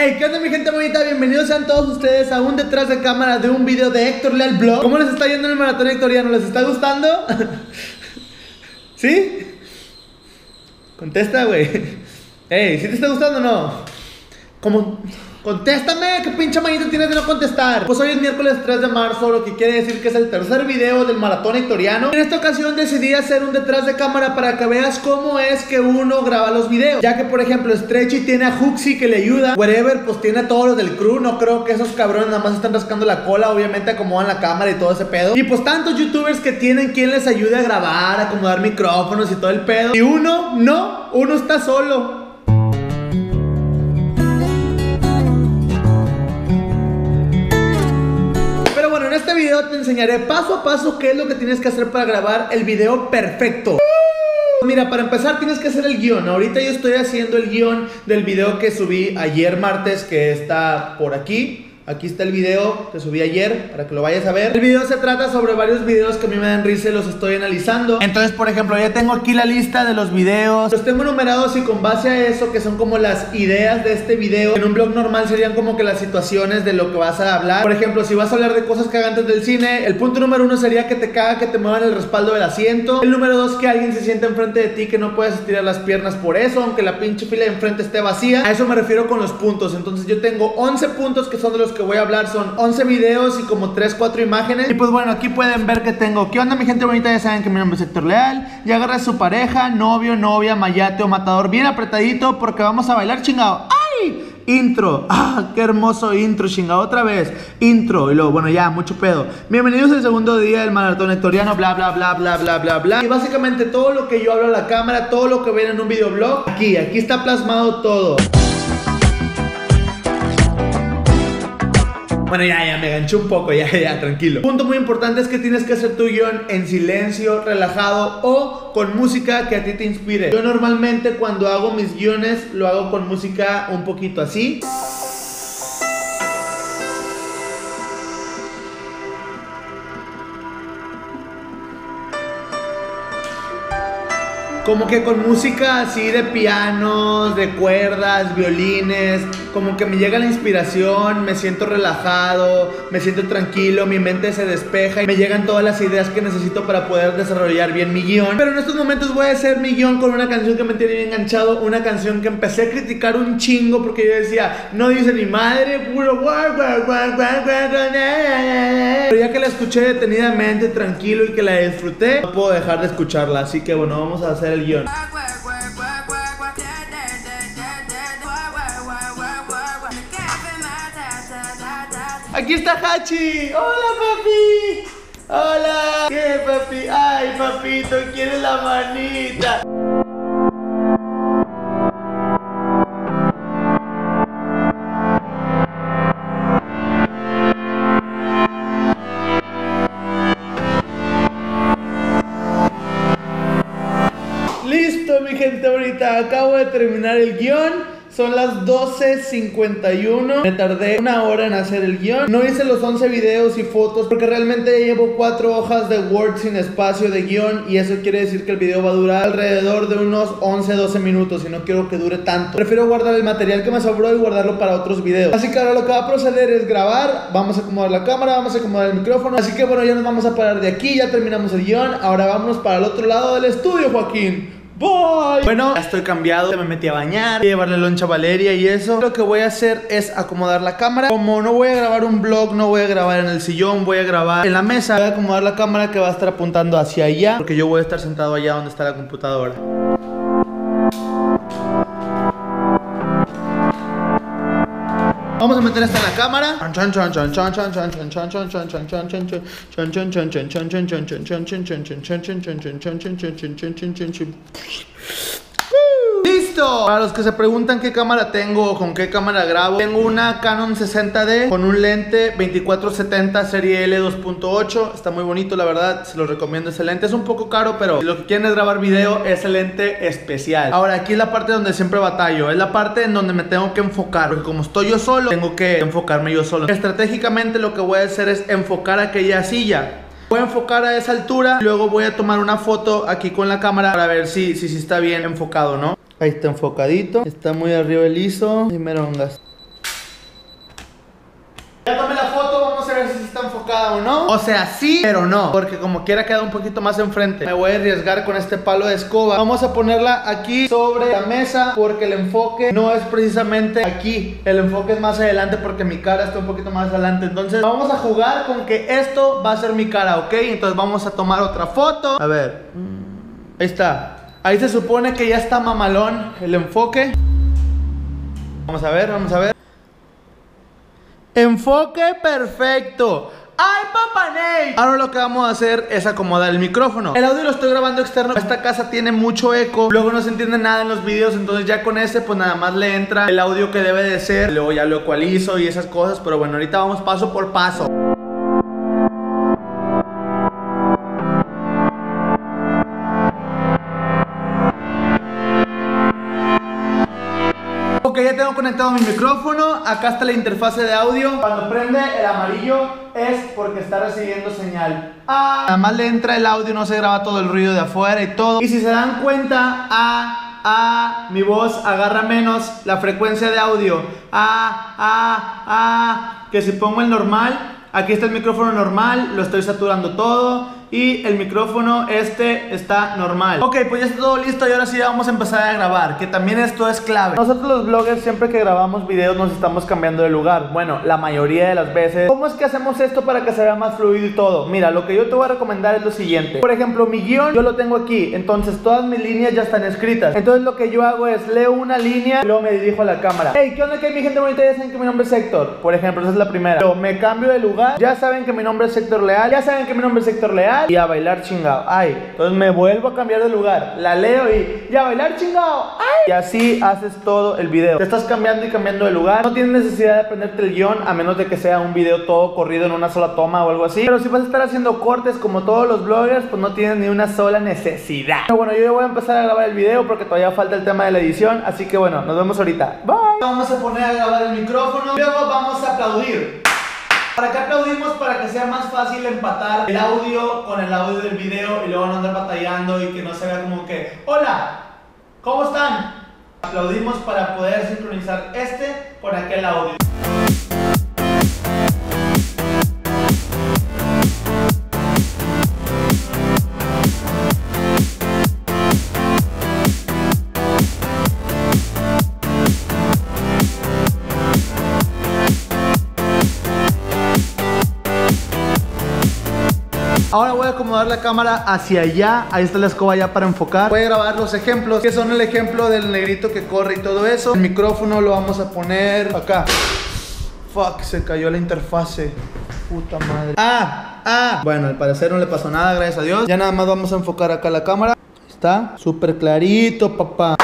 Hey, ¿qué onda mi gente bonita? Bienvenidos sean todos ustedes a un detrás de cámara de un video de Héctor Leal Blog ¿Cómo les está yendo en el maratón hectoriano? ¿Les está gustando? ¿Sí? Contesta, güey Hey, ¿sí te está gustando o no? ¿Cómo? Contéstame, ¿qué pinche manito tienes de no contestar? Pues hoy es miércoles 3 de marzo, lo que quiere decir que es el tercer video del maratón hectoriano. En esta ocasión decidí hacer un detrás de cámara para que veas cómo es que uno graba los videos. Ya que, por ejemplo, Stretchy tiene a Huxi que le ayuda. Wherever, pues tiene a todos los del crew. No creo que esos cabrones nada más están rascando la cola. Obviamente acomodan la cámara y todo ese pedo. Y pues tantos youtubers que tienen quien les ayude a grabar, acomodar micrófonos y todo el pedo. Y uno, no, uno está solo. Te enseñaré paso a paso qué es lo que tienes que hacer para grabar el video perfecto. Mira, para empezar tienes que hacer el guion. Ahorita yo estoy haciendo el guion del video que subí ayer martes, que está por aquí. Aquí está el video que subí ayer para que lo vayas a ver. El video se trata sobre varios videos que a mí me dan risa y los estoy analizando. Entonces, por ejemplo, ya tengo aquí la lista de los videos. Los tengo numerados y con base a eso, que son como las ideas de este video. En un blog normal serían como que las situaciones de lo que vas a hablar. Por ejemplo, si vas a hablar de cosas cagantes del cine, el punto número uno sería que te caga que te muevan el respaldo del asiento. El número dos, que alguien se sienta enfrente de ti que no puedes estirar las piernas por eso, aunque la pinche fila de enfrente esté vacía. A eso me refiero con los puntos. Entonces, yo tengo 11 puntos que son de los que voy a hablar son 11 videos y como 3, 4 imágenes. Y pues bueno, aquí pueden ver que tengo. ¿Qué onda, mi gente bonita? Ya saben que mi nombre es Héctor Leal. Ya agarra a su pareja, novio, novia, mayate o matador bien apretadito porque vamos a bailar chingado. ¡Ay! Intro, ah, qué hermoso intro, chingado, otra vez, intro, y luego, bueno, ya, mucho pedo. Bienvenidos al segundo día del maratón hectoriano, bla, bla, bla, bla, bla, bla, bla. Y básicamente todo lo que yo hablo a la cámara, todo lo que ven en un videoblog, aquí, aquí está plasmado todo. Bueno, ya, ya me ganché un poco, ya, ya, tranquilo. Punto muy importante es que tienes que hacer tu guion en silencio, relajado o con música que a ti te inspire. Yo normalmente cuando hago mis guiones lo hago con música un poquito así. Como que con música así de pianos, de cuerdas, violines, como que me llega la inspiración, me siento relajado, me siento tranquilo, mi mente se despeja y me llegan todas las ideas que necesito para poder desarrollar bien mi guion. Pero en estos momentos voy a hacer mi guion con una canción que me tiene bien enganchado, una canción que empecé a criticar un chingo porque yo decía, no dice ni madre, puro Pero ya que la escuché detenidamente, tranquilo y que la disfruté, no puedo dejar de escucharla, así que bueno, vamos a hacer el guion. Aquí está Hachi. Hola, papi. Hola. ¿Qué, papi? Ay, papito, quiere la manita. Listo, mi gente, ahorita acabo de terminar el guion. Son las 12.51. Me tardé una hora en hacer el guion. No hice los 11 videos y fotos porque realmente llevo 4 hojas de Word sin espacio de guion. Y eso quiere decir que el video va a durar alrededor de unos 11-12 minutos. Y no quiero que dure tanto. Prefiero guardar el material que me sobró y guardarlo para otros videos. Así que ahora lo que va a proceder es grabar. Vamos a acomodar la cámara, vamos a acomodar el micrófono. Así que bueno, ya nos vamos a parar de aquí. Ya terminamos el guion. Ahora vámonos para el otro lado del estudio, Joaquín. Bye. Bueno, ya estoy cambiado, me metí a bañar, llevarle loncha a Valeria y eso. Lo que voy a hacer es acomodar la cámara. Como no voy a grabar un vlog, no voy a grabar en el sillón, voy a grabar en la mesa. Voy a acomodar la cámara que va a estar apuntando hacia allá, porque yo voy a estar sentado allá donde está la computadora. Vamos a meter esta en la cámara. ¡Listo! Para los que se preguntan qué cámara tengo o con qué cámara grabo, tengo una Canon 60D con un lente 2470 serie L 2.8. Está muy bonito, la verdad, se los recomiendo ese lente. Es un poco caro, pero si lo que quieren es grabar video, es el lente especial. Ahora, aquí es la parte donde siempre batallo. Es la parte en donde me tengo que enfocar. Porque como estoy yo solo, tengo que enfocarme yo solo. Estratégicamente lo que voy a hacer es enfocar aquella silla. Voy a enfocar a esa altura, luego voy a tomar una foto aquí con la cámara para ver si, si, si está bien enfocado, ¿no? Ahí está enfocadito. Está muy arriba el ISO. Y merongas. Ya tomé la foto, vamos a ver si está enfocada o no. O sea, sí, pero no. Porque como quiera queda un poquito más enfrente. Me voy a arriesgar con este palo de escoba. Vamos a ponerla aquí sobre la mesa. Porque el enfoque no es precisamente aquí. El enfoque es más adelante porque mi cara está un poquito más adelante. Entonces vamos a jugar con que esto va a ser mi cara, ¿ok? Entonces vamos a tomar otra foto. A ver. Mm. Ahí está. Ahí se supone que ya está mamalón el enfoque. Vamos a ver, vamos a ver. Enfoque perfecto. ¡Ay, papá Ney! Ahora lo que vamos a hacer es acomodar el micrófono. El audio lo estoy grabando externo. Esta casa tiene mucho eco. Luego no se entiende nada en los videos. Entonces ya con este, pues nada más le entra el audio que debe de ser. Luego ya lo ecualizo y esas cosas. Pero bueno, ahorita vamos paso por paso. Ok, ya tengo conectado mi micrófono. Acá está la interfase de audio. Cuando prende el amarillo es porque está recibiendo señal. Ah, nada más le entra el audio, no se graba todo el ruido de afuera y todo. Y si se dan cuenta, ah, ah, mi voz agarra menos la frecuencia de audio. Ah, ah, ah, que si pongo el normal, aquí está el micrófono normal, lo estoy saturando todo y el micrófono este está normal. Ok, pues ya está todo listo y ahora sí vamos a empezar a grabar, que también esto es clave. Nosotros los bloggers siempre que grabamos videos nos estamos cambiando de lugar. Bueno, la mayoría de las veces. ¿Cómo es que hacemos esto para que se vea más fluido y todo? Mira, lo que yo te voy a recomendar es lo siguiente. Por ejemplo, mi guion yo lo tengo aquí, entonces todas mis líneas ya están escritas. Entonces lo que yo hago es leo una línea y luego me dirijo a la cámara. Hey, ¿qué onda que mi gente bonita? Ya saben que mi nombre es Héctor. Por ejemplo, esa es la primera. Yo me cambio de lugar, ya saben que mi nombre es Héctor Leal, ya saben que mi nombre es Héctor Leal y a bailar chingado. Ay, entonces me vuelvo a cambiar de lugar. La leo y ya bailar chingado. Ay. Y así haces todo el video. Te estás cambiando y cambiando de lugar. No tienes necesidad de aprenderte el guion a menos de que sea un video todo corrido en una sola toma o algo así. Pero si vas a estar haciendo cortes como todos los bloggers, pues no tienes ni una sola necesidad. Pero bueno, yo ya voy a empezar a grabar el video porque todavía falta el tema de la edición. Así que bueno, nos vemos ahorita. Bye. Vamos a poner a grabar el micrófono. Luego vamos a aplaudir. ¿Para qué aplaudimos? Para que sea más fácil empatar el audio con el audio del video y luego no andar batallando y que no se vea como que ¡Hola! ¿Cómo están? Aplaudimos para poder sincronizar este con aquel audio. Ahora voy a acomodar la cámara hacia allá. Ahí está la escoba ya para enfocar. Voy a grabar los ejemplos, que son el ejemplo del negrito que corre y todo eso. El micrófono lo vamos a poner acá. Fuck, se cayó la interfase. Puta madre. Ah, ah. Bueno, al parecer no le pasó nada, gracias a Dios. Ya nada más vamos a enfocar acá la cámara. Está súper clarito, papá.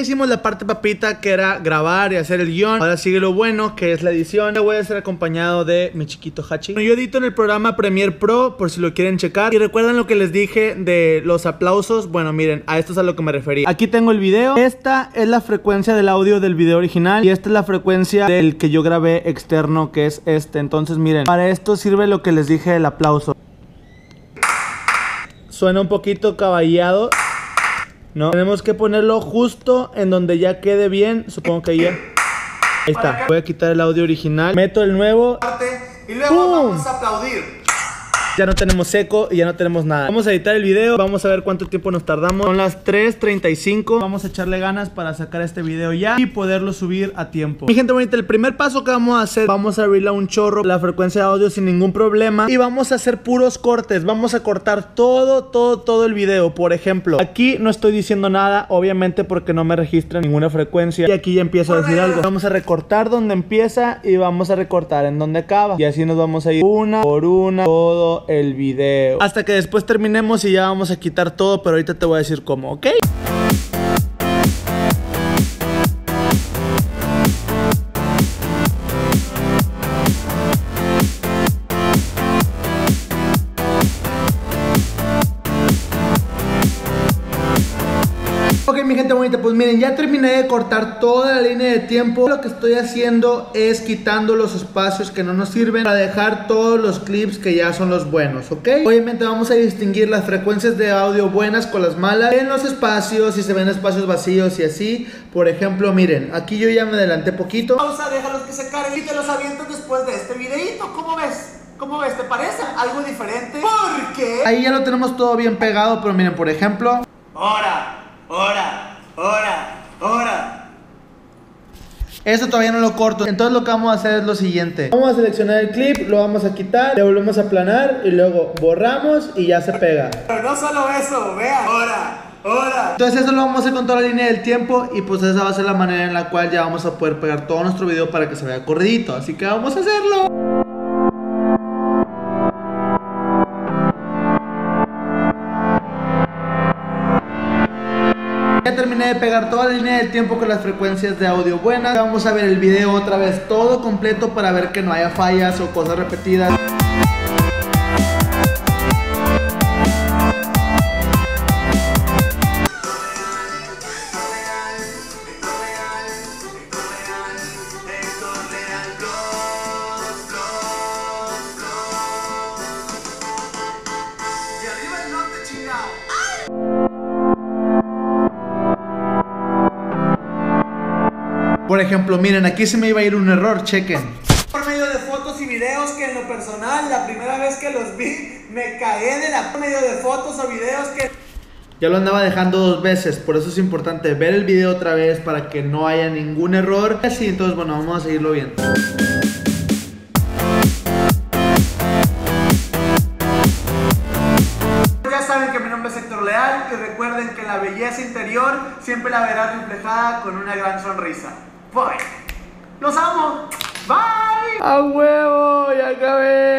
Hicimos la parte papita que era grabar y hacer el guion. Ahora sigue lo bueno que es la edición. Voy a ser acompañado de mi chiquito Hachi. Yo edito en el programa Premiere Pro por si lo quieren checar. Y recuerden lo que les dije de los aplausos. Bueno, miren, a esto es a lo que me refería. Aquí tengo el video. Esta es la frecuencia del audio del video original. Y esta es la frecuencia del que yo grabé externo, que es este. Entonces, miren, para esto sirve lo que les dije del aplauso. Suena un poquito caballado. No, tenemos que ponerlo justo en donde ya quede bien. Supongo que ya. Ahí está. Voy a quitar el audio original. Meto el nuevo. Y luego vamos a aplaudir. Ya no tenemos eco y ya no tenemos nada. Vamos a editar el video. Vamos a ver cuánto tiempo nos tardamos. Son las 3.35. Vamos a echarle ganas para sacar este video ya y poderlo subir a tiempo. Mi gente bonita, el primer paso que vamos a hacer, vamos a abrirle a un chorro la frecuencia de audio sin ningún problema. Y vamos a hacer puros cortes. Vamos a cortar todo, todo, todo el video. Por ejemplo, aquí no estoy diciendo nada, obviamente porque no me registra ninguna frecuencia. Y aquí ya empiezo a decir algo. Vamos a recortar donde empieza y vamos a recortar en donde acaba. Y así nos vamos a ir una por una todo el video. Hasta que después terminemos y ya vamos a quitar todo, pero ahorita te voy a decir cómo, ¿ok? Ok, mi gente bonita, pues miren, ya terminé de cortar toda la línea de tiempo. Lo que estoy haciendo es quitando los espacios que no nos sirven para dejar todos los clips que ya son los buenos, ¿ok? Obviamente vamos a distinguir las frecuencias de audio buenas con las malas en los espacios, si se ven espacios vacíos y así. Por ejemplo, miren, aquí yo ya me adelanté poquito. Pausa, déjalos que se carguen y te los avientas después de este videito. ¿Cómo ves? ¿Cómo ves? ¿Te parece algo diferente? ¿Por qué? Ahí ya lo tenemos todo bien pegado, pero miren, por ejemplo, Hora, hora, hora, hora. Eso todavía no lo corto. Entonces lo que vamos a hacer es lo siguiente. Vamos a seleccionar el clip, lo vamos a quitar, le volvemos a aplanar y luego borramos y ya se pega. Pero no solo eso, vea. Hora, hora. Entonces eso lo vamos a hacer con toda la línea del tiempo y pues esa va a ser la manera en la cual ya vamos a poder pegar todo nuestro video para que se vea corridito. Así que vamos a hacerlo. De pegar toda la línea del tiempo con las frecuencias de audio buenas. Vamos a ver el video otra vez todo completo para ver que no haya fallas o cosas repetidas. Por ejemplo, miren, aquí se me iba a ir un error, chequen. Por medio de fotos y videos que en lo personal, la primera vez que los vi, me cagué de la por medio de fotos o videos que Ya lo andaba dejando dos veces, por eso es importante ver el video otra vez para que no haya ningún error. Así, entonces, bueno, vamos a seguirlo viendo. Ya saben que mi nombre es Héctor Leal y recuerden que la belleza interior siempre la verás reflejada con una gran sonrisa. Bye. Los amo. Bye. ¡A huevo! ¡Ya acabé!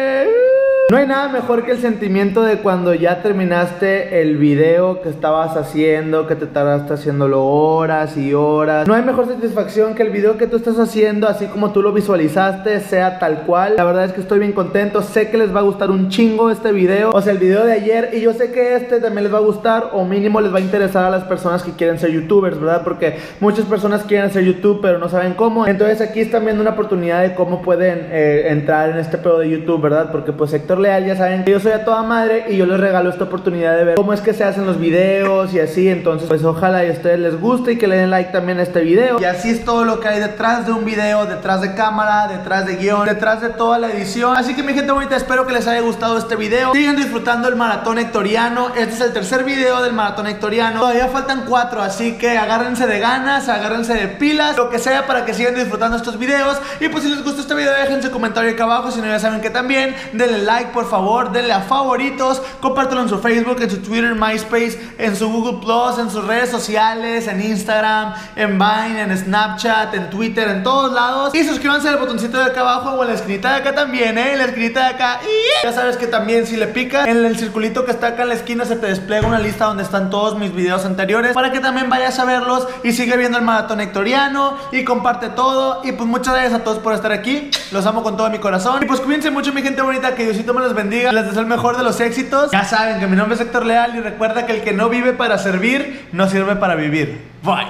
No hay nada mejor que el sentimiento de cuando ya terminaste el video que estabas haciendo, que te tardaste haciéndolo horas y horas. No hay mejor satisfacción que el video que tú estás haciendo, así como tú lo visualizaste, sea tal cual. La verdad es que estoy bien contento. Sé que les va a gustar un chingo este video. O sea, el video de ayer. Y yo sé que este también les va a gustar, o mínimo les va a interesar a las personas que quieren ser youtubers, ¿verdad? Porque muchas personas quieren hacer YouTube, pero no saben cómo. Entonces aquí están viendo una oportunidad de cómo pueden eh, entrar en este pedo de YouTube, ¿verdad? Porque pues Héctor Ya saben que yo soy a toda madre y yo les regalo esta oportunidad de ver cómo es que se hacen los videos y así. Entonces pues ojalá y a ustedes les guste y que le den like también a este video. Y así es todo lo que hay detrás de un video, detrás de cámara, detrás de guion, detrás de toda la edición. Así que mi gente bonita, espero que les haya gustado este video. Sigan disfrutando el maratón hectoriano. Este es el tercer video del maratón hectoriano. Todavía faltan cuatro, así que agárrense de ganas, agárrense de pilas, lo que sea para que sigan disfrutando estos videos. Y pues si les gustó este video, dejen su comentario aquí abajo. Si no, ya saben que también denle like, por favor, denle a favoritos, compártelo en su Facebook, en su Twitter, MySpace, en su Google Plus, en sus redes sociales, en Instagram, en Vine, en Snapchat, en Twitter, en todos lados. Y suscríbanse al botoncito de acá abajo o en la esquinita de acá también, ¿eh? En la esquinita de acá. Ya sabes que también si le picas en el circulito que está acá en la esquina se te despliega una lista donde están todos mis videos anteriores para que también vayas a verlos y sigue viendo el maratón hectoriano y comparte todo. Y pues muchas gracias a todos por estar aquí. Los amo con todo mi corazón. Y pues cuídense mucho, mi gente bonita. Que Diosito los bendiga. Les deseo el mejor de los éxitos. Ya saben que mi nombre es Héctor Leal y recuerda que el que no vive para servir, no sirve para vivir. Bye.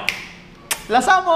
Las amo.